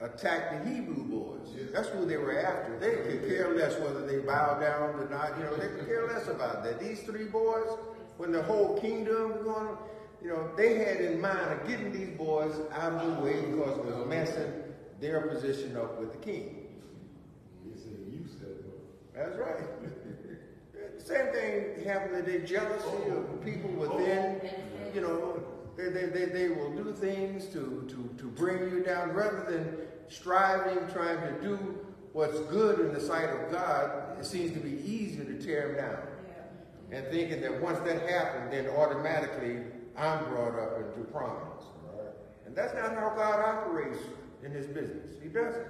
attack the Hebrew boys. That's who they were after. They could care less whether they bow down or not. You know, they could care less about that. These three boys, when the whole kingdom was going on, you know, they had in mind of getting these boys out of the way because it was messing their position up with the king. You said That's right. Same thing happened to their jealousy of people within. You know, they, they, they, they will do things to, to, to bring you down rather than striving, trying to do what's good in the sight of God. It seems to be easier to tear them down. And thinking that once that happened, then automatically I'm brought up into prominence. And that's not how God operates in his business. He doesn't.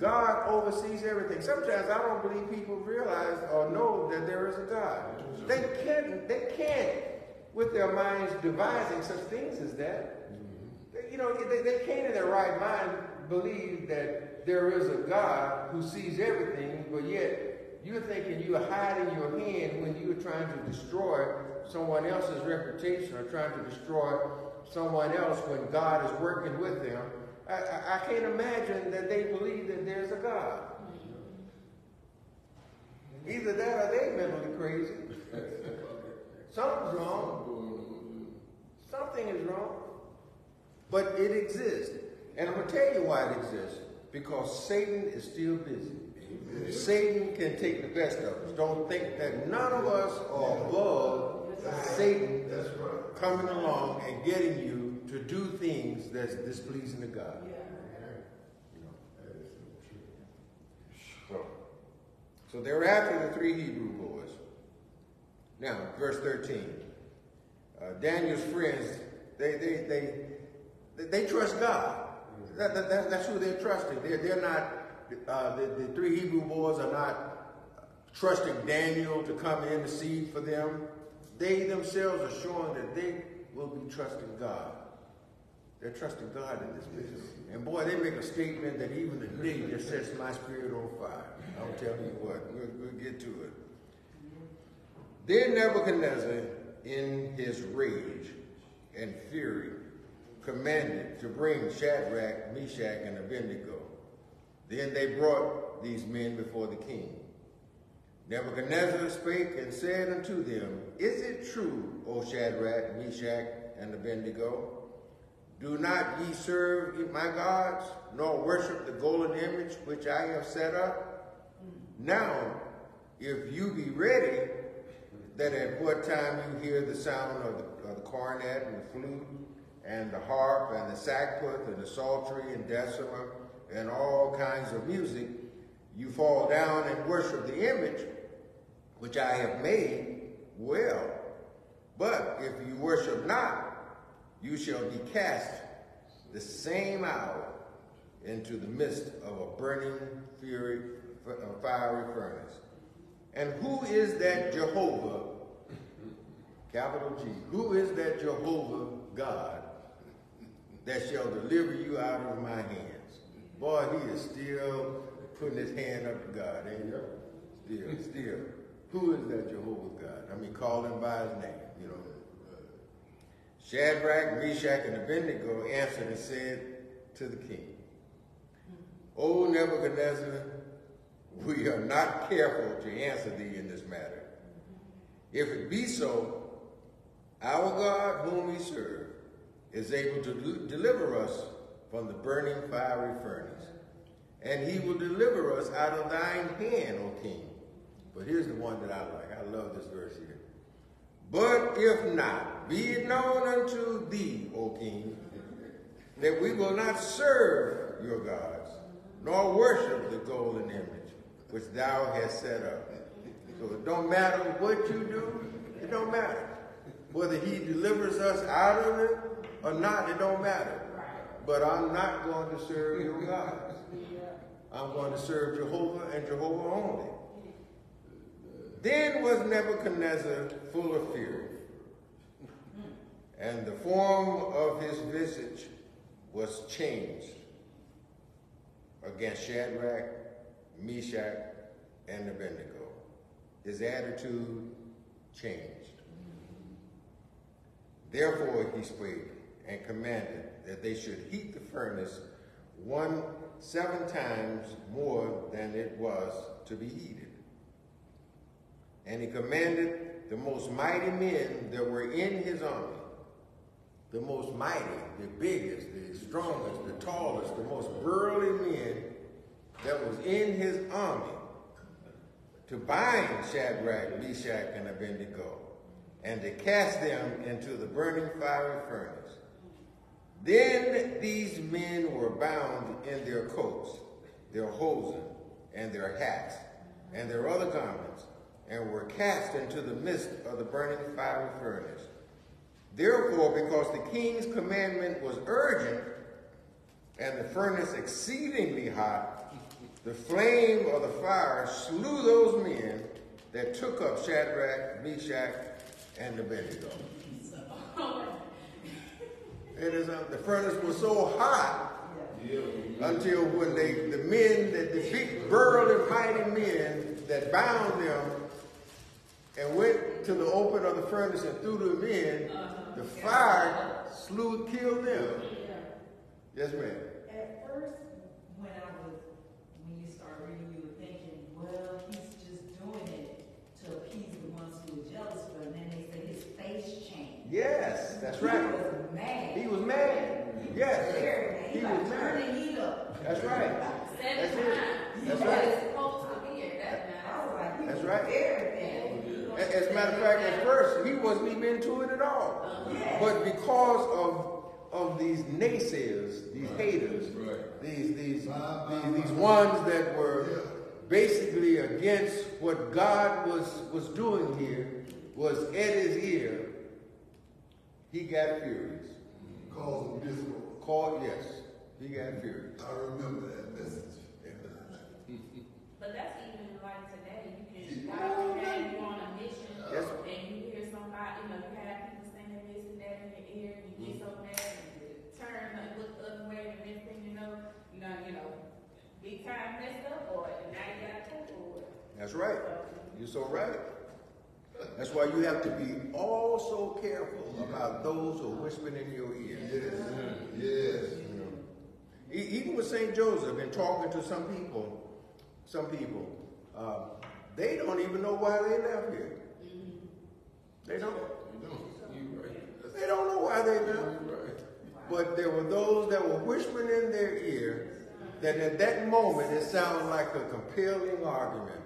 God oversees everything. Sometimes I don't believe people realize or know that there is a God. They can't, they can't, with their minds devising such things as that. You know, they, they can't in their right mind believe that there is a God who sees everything, but yet you're thinking you're hiding your hand when you're trying to destroy someone else's reputation or trying to destroy someone else when God is working with them. I, I, I can't imagine that they believe that there's a God. Either that or they mentally crazy. Something's wrong. Something is wrong. But it exists. And I'm going to tell you why it exists. Because Satan is still busy. Satan can take the best of us. Don't think that none of us are above Satan coming along and getting you to do things that's displeasing to God. So, so they were after the three Hebrew boys. Now, verse 13. Uh, Daniel's friends, they, they, they, they, they trust God. That, that, that- that's who they're trusting. They're, they're not, uh, the, the three Hebrew boys are not trusting Daniel to come in to see for them. They themselves are showing that they will be trusting God. They're trusting God in this business. And boy, they make a statement that even today just sets my spirit on fire. I'm telling you what, we'll, we'll get to it. Then Nebuchadnezzar, in his rage, and fury, commanded to bring Shadrach, Meshach, and Abednego. Then they brought these men before the king. Nebuchadnezzar spake and said unto them, Is it true, O Shadrach, Meshach, and Abednego? Do not ye serve my gods, nor worship the golden image which I have set up? Now, if you be ready, that at what time you hear the sound of the, of the cornet and the flute, and the harp, and the sackbut, and the psaltery, and dulcimer, and all kinds of music, you fall down and worship the image which I have made, well. But if you worship not, you shall be cast the same hour into the midst of a burning fury, a fiery furnace. And who is that Jehovah, capital G, who is that Jehovah God that shall deliver you out of my hands? Boy, he is still putting his hand up to God, ain't he? Still, still. Who is that Jehovah God? I mean, call him by his name. Shadrach, Meshach, and Abednego answered and said to the king, O Nebuchadnezzar, we are not careful to answer thee in this matter. If it be so, our God whom we serve is able to deliver us from the burning fiery furnace, and he will deliver us out of thine hand, O king. But here's the one that I like. I love this verse here. But if not, be it known unto thee, O king, that we will not serve your gods, nor worship the golden image which thou hast set up. So it don't matter what you do, it don't matter. Whether he delivers us out of it or not, it don't matter. But I'm not going to serve your gods. I'm going to serve Jehovah and Jehovah only. Then was Nebuchadnezzar full of fear, and the form of his visage was changed against Shadrach, Meshach, and Abednego. His attitude changed. Therefore he spake and commanded that they should heat the furnace one seven times more than it was to be heated. And he commanded the most mighty men that were in his army, the most mighty, the biggest, the strongest, the tallest, the most burly men that was in his army, to bind Shadrach, Meshach, and Abednego, and to cast them into the burning fiery furnace. Then these men were bound in their coats, their hosen, and their hats, and their other garments, and were cast into the midst of the burning fiery furnace. Therefore, because the king's commandment was urgent, and the furnace exceedingly hot, the flame of the fire slew those men that took up Shadrach, Meshach, and Abednego. It is, uh, the furnace was so hot until when they, the men, that the big burly mighty men that bound them and went to the open of the furnace and threw them in, uh-huh. the fire slew, killed them. Yes, ma'am. At first, when I was, when you start reading, you were thinking, well, he's just doing it to appease the ones who are jealous, but then they say his face changed. Yes, that's He right. was mad. He was mad. Yes. He He was turn mad. That's right. That's Seven it. times. That's But right. it's supposed to be at that I matter. was like, he That's was right. very mad. A- As a matter of fact, at first, he into it at all. Yeah. But because of of these naysayers, these haters, Right. these these, these these ones that were basically against what God was was doing here, was at his ear, he got furious. Cause of discord. Called yes, he got furious. I remember that message. But that's even like today, you can, God can have you on a mission, Yes. and you hear somebody, you know, you have people saying this and that in your ear, and you get so mad, and you turn and look the other way, and next thing you know, you know, you know, big time messed up, or now you gotta take for it. That's right. You're so right. That's why you have to be also careful about those who are whispering in your ear. Yes, yes. You know. E- Even with St. Joseph and talking to some people, some people, uh, they don't even know why they left here. They don't. You know, you right. That's They don't know why they left. But there were those that were whispering in their ear that at that moment it sounded like a compelling argument.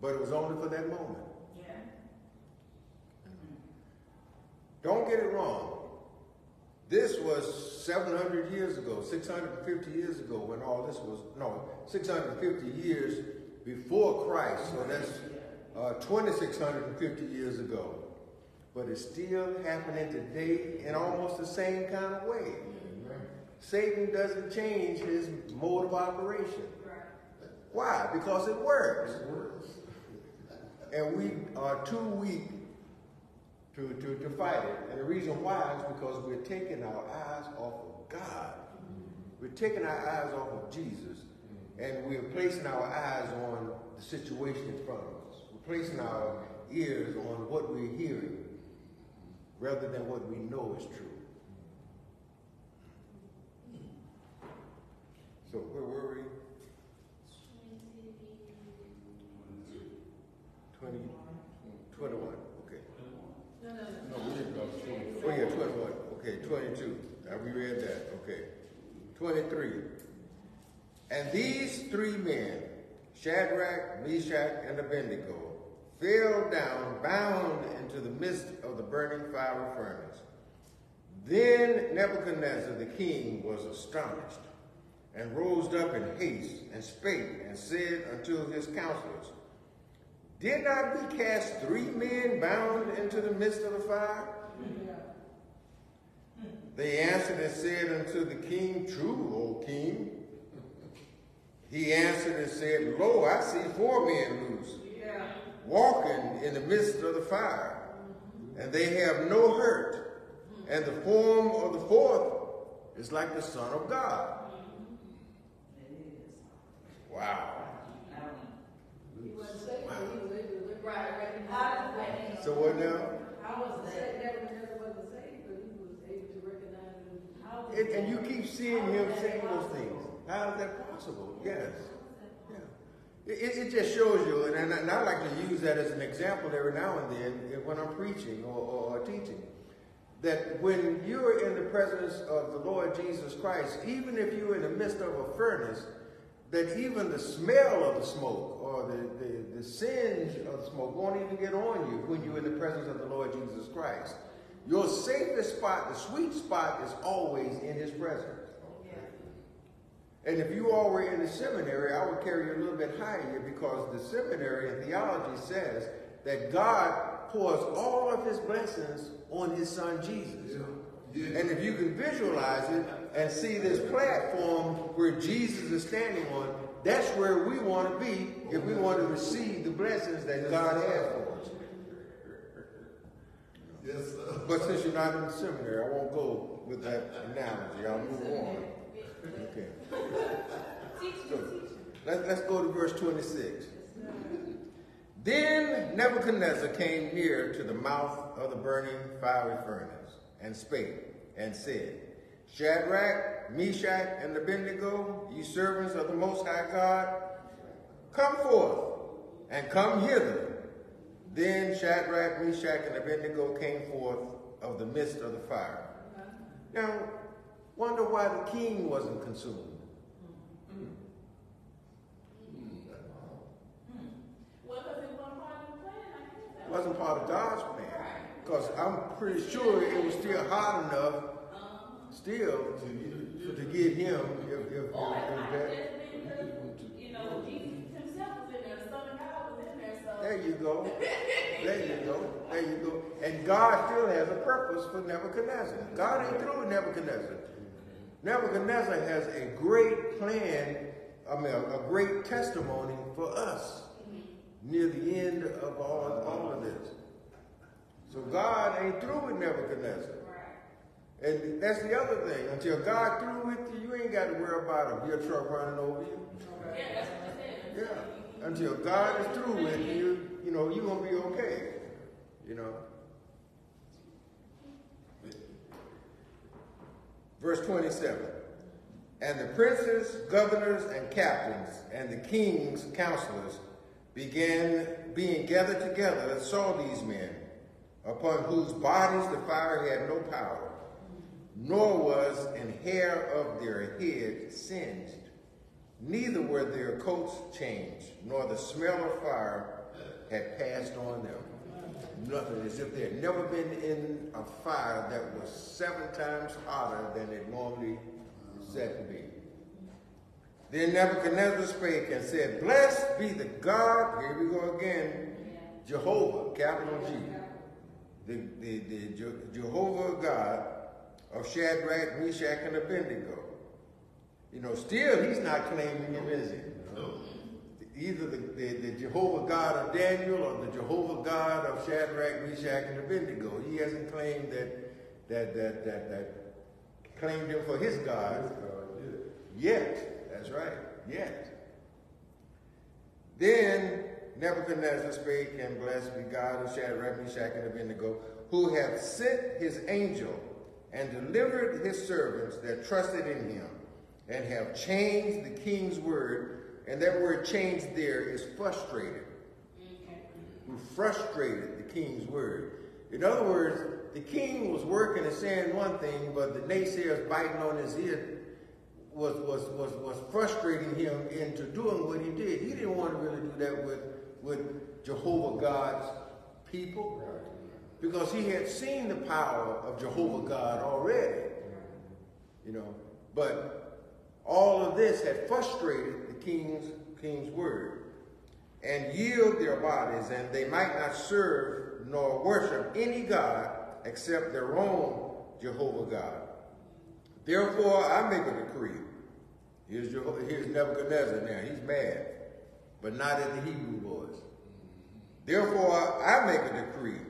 But it was only for that moment. Yeah. Don't get it wrong. This was 700 years ago, 650 years ago when all this was, no, 650 years before Christ. So that's uh, 2,650 years ago. But it's still happening today in almost the same kind of way. Satan doesn't change his mode of operation. Right. Why? Because it works. And we are too weak to, to, to fight it. And the reason why is because we're taking our eyes off of God. We're taking our eyes off of Jesus. And we're placing our eyes on the situation in front of us. We're placing our ears on what we're hearing rather than what we know is true. So where were we? 20, 21, okay. No, no, no. Oh, yeah, 21, okay, 22. Now we read that, okay. 23. And these three men, Shadrach, Meshach, and Abednego, fell down bound into the midst of the burning fiery furnace. Then Nebuchadnezzar the king was astonished, and rose up in haste, and spake, and said unto his counselors, Did not we cast three men bound into the midst of the fire? They answered and said unto the king, True, O king. He answered and said, Lo, I see four men loose. Walking in the midst of the fire, and they have no hurt. And the form of the fourth is like the Son of God. Wow. So what now? And, and you keep seeing him saying those things. How is that possible? Yes. It, it- just shows you, and, I- and I like to use that as an example every now and then eh, when I'm preaching or, or, or teaching, that when you're in the presence of the Lord Jesus Christ, even if you're in the midst of a furnace, that even the smell of the smoke or the, the, the singe of the smoke won't even get on you when you're in the presence of the Lord Jesus Christ. Your safest spot, the sweet spot, is always in his presence. And if you all were in the seminary, I would carry you a little bit higher because the seminary and theology says that God pours all of his blessings on his son Jesus. Yeah. And if you can visualize it and see this platform where Jesus is standing on, that's where we want to be if we want to receive the blessings that God has for us. Yes, sir. But since you're not in the seminary, I won't go with that analogy. I'll move on. Okay. Let's, let's go to verse 26. Then Nebuchadnezzar came near to the mouth of the burning fiery furnace and spake and said, Shadrach, Meshach, and Abednego, ye servants of the Most High God, come forth and come hither. Then Shadrach, Meshach, and Abednego came forth of the midst of the fire. Now, wonder why the king wasn't consumed. Well, because it wasn't part of the plan, I guess. It wasn't part of God's plan. Because I'm pretty sure it was still hot enough, still, to get him if, if, if, if that. just been because, you know, Jesus himself was in there, the Son of God was in there, so. There you go. There you go. There you go. And God still has a purpose for Nebuchadnezzar. God ain't through with Nebuchadnezzar. Nebuchadnezzar has a great plan, I mean, a, a great testimony for us near the end of all, all of this. So God ain't through with Nebuchadnezzar. Right. And that's the other thing. Until God through with you, you ain't got to worry about a beer truck running over you. Yeah, that's what I. Yeah. Until God is through with you, you know, you're gonna be okay. You know. Verse 27. And the princes, governors, and captains, and the king's counselors began being gathered together and saw these men, upon whose bodies the fire had no power, nor was an hair of their head singed, neither were their coats changed, nor the smell of fire had passed on them. Nothing, as if they had never been in a fire that was seven times hotter than it normally said to be. Then Nebuchadnezzar spake and said, Blessed be the God, here we go again, Jehovah, capital G, the, the, the Je- Jehovah God of Shadrach, Meshach, and Abednego. You know, still he's not claiming him, is he? Either the, the, the Jehovah God of Daniel or the Jehovah God of Shadrach, Meshach, and Abednego. He hasn't claimed that that that that, that claimed him for his God yet. That's right, Yes. Then Nebuchadnezzar spake and blessed be God of Shadrach, Meshach, and Abednego, who hath sent his angel and delivered his servants that trusted in him, and have changed the king's word. And that word changed there is frustrated. Who frustrated the king's word. In other words, the king was working and saying one thing, but the naysayers biting on his ear was, was, was, was frustrating him into doing what he did. He didn't want to really do that with, with Jehovah God's people because he had seen the power of Jehovah God already. You know, but all of this had frustrated the king's king's word and yield their bodies, and they might not serve nor worship any God except their own Jehovah God. Therefore, I make a decree. Here's, here's Nebuchadnezzar now. He's mad, but not at the Hebrew boys. Therefore, I make a decree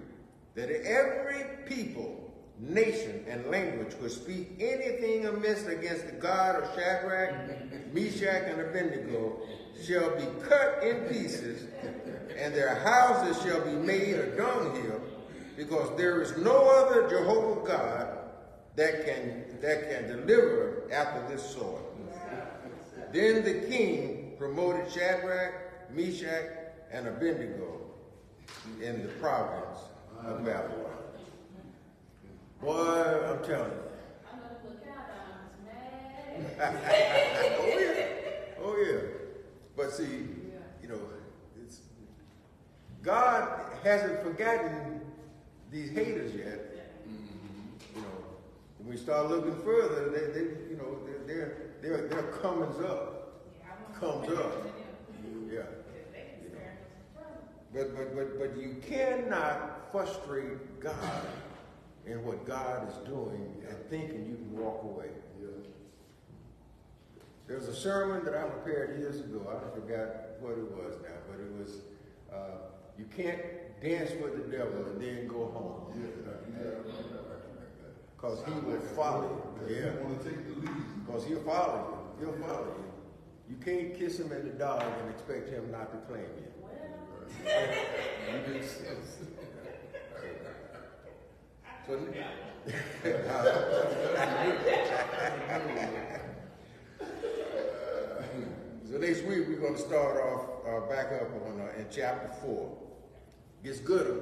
that every people, nation, and language who speak anything amiss against the God of Shadrach, Meshach, and Abednego shall be cut in pieces, and their houses shall be made a dunghill, because there is no other Jehovah God that can that can deliver after this sort. Then the king promoted Shadrach, Meshach, and Abednego in the province of Babylon. Boy, I'm telling you. I'm gonna look out, I'm mad. oh yeah, oh yeah. But see, you know, it's God hasn't forgotten these haters yet. Mm-hmm. You know, when we start looking further, they, they you know, their their their comings up comes up. Yeah. You know. But but but but you cannot frustrate God in what God is doing and thinking you can walk away. There was a sermon that I prepared years ago. I forgot what it was now, but it was uh, you can't dance with the devil and then go home because he will follow you. Yeah, You wanna take the lead. because he'll follow you. He'll follow you. You can't kiss him in the dog and expect him not to claim you. You just- so, so next week we're going to start off uh, back up on uh, in chapter four. Gets gooder,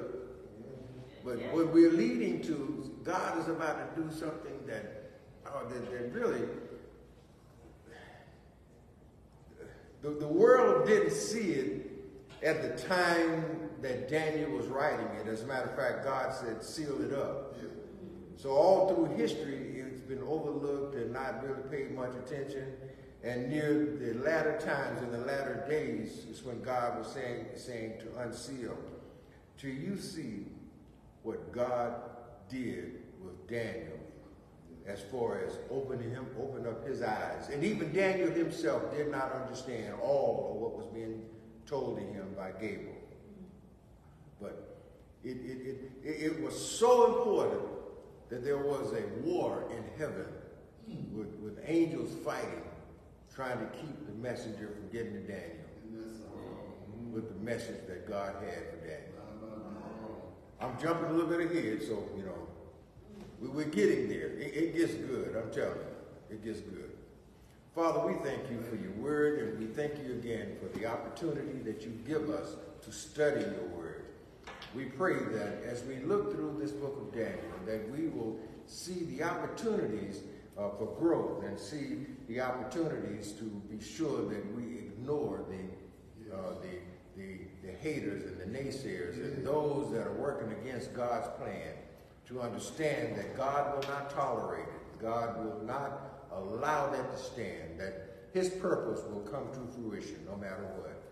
but what we're leading to, God is about to do something that, uh, that, that really the, the world didn't see it at the time that Daniel was writing it. As a matter of fact, God said, seal it up. So all through history, it's been overlooked and not really paid much attention. And near the latter times, in the latter days, is when God was saying, saying to unseal. Till you see what God did with Daniel as far as opening him, open up his eyes. And even Daniel himself did not understand all of what was being told to him by Gabriel. But it, it, it, it, was so important that there was a war in heaven with, with angels fighting, trying to keep the messenger from getting to Daniel. with the message that God had for Daniel. I'm jumping a little bit ahead, so, you know, we, we're getting there. It, it gets good, I'm telling you. It gets good. Father, we thank you for your word, and we thank you again for the opportunity that you give us to study your word. We pray that as we look through this book of Daniel, that we will see the opportunities uh, for growth and see the opportunities to be sure that we ignore the, uh, the, the, haters and the naysayers and those that are working against God's plan to understand that God will not tolerate it. God will not allow that to stand, that his purpose will come to fruition no matter what.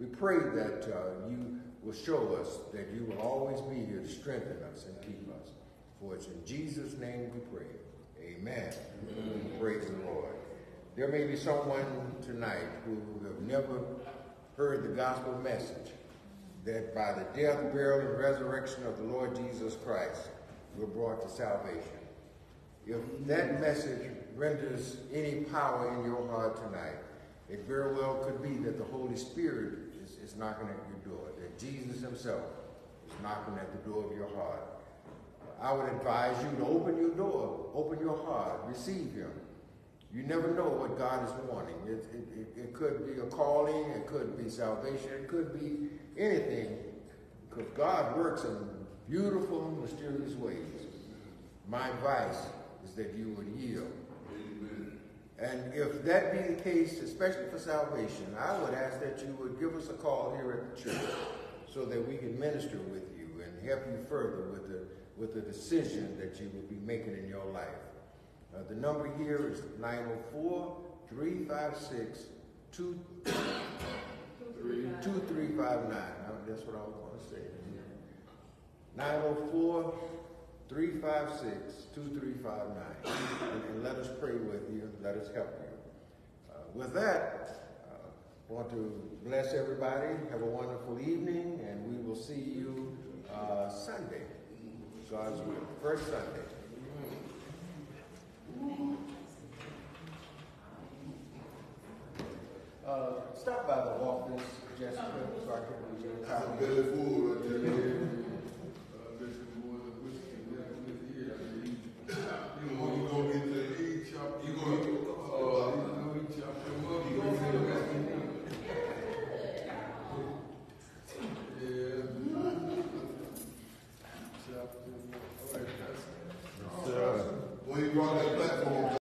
We pray that uh, you will show us that you will always be here to strengthen us and keep us. For it's in Jesus' name we pray. Amen. Praise the Lord. There may be someone tonight who have never heard the gospel message that by the death, burial, and resurrection of the Lord Jesus Christ, we're brought to salvation. If that message renders any power in your heart tonight, it very well could be that the Holy Spirit is, is knocking at your door, that Jesus himself is knocking at the door of your heart. I would advise you to open your door, open your heart, receive him. You never know what God is wanting. It, it, it, it could be a calling, it could be salvation, it could be anything, because God works in beautiful, mysterious ways. My advice is that you would yield. Amen. And if that be the case, especially for salvation, I would ask that you would give us a call here at the church so that we can minister with you and help you further with the, with the decision that you will be making in your life. Uh, the number here is 904 356 2359. That's what I was going to say. 904 356 2359. And let us pray with you. Let us help you. Uh, with that, uh, want to bless everybody. Have a wonderful evening, and we will see you uh, Sunday. God's will. First Sunday. Uh, stop by the office, Jessica, oh. so I can be your copy. Good food right there.